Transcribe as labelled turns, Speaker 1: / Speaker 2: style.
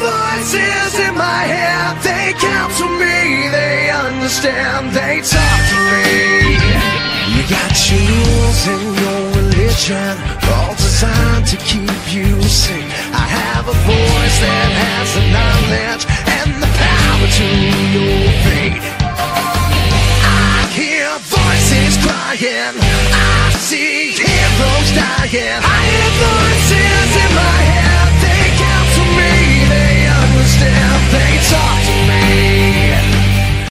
Speaker 1: voices in my head, they counsel me, they understand, they talk to me. You got your in your religion, all designed to keep you safe. I have a voice that has the knowledge and the power to your fate. I hear voices crying, I see heroes dying.